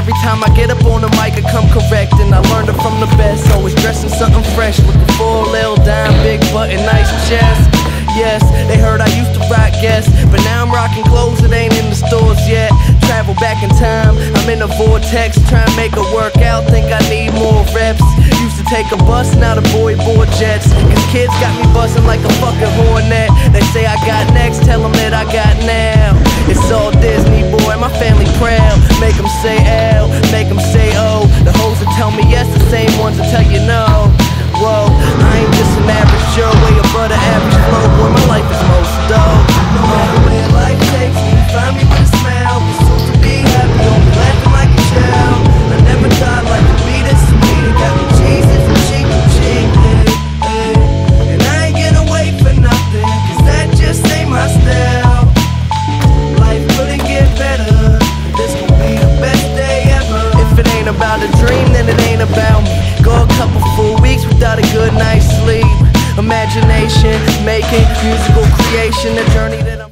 every time I get up on the mic, I come correct. And I learned it from the best. Always dressing something fresh. For a little dime, big button, nice chest. Yes, they heard I used to rock guests, but now I'm rocking clothes that ain't in the stores yet. Travel back in time, I'm in a vortex, trying to make it work out. Think I need more reps. Used to take a bus, now the boy board jets. Cause kids got me buzzing like a fucking hornet. They say I got next, tell them that I got now. It's all Disney, boy, my family proud. Make them say L, make them say O. The hoes that tell me yes, about a dream, then it ain't about me. Go a couple full weeks without a good night's sleep. Imagination, making musical creation, a journey that I'm.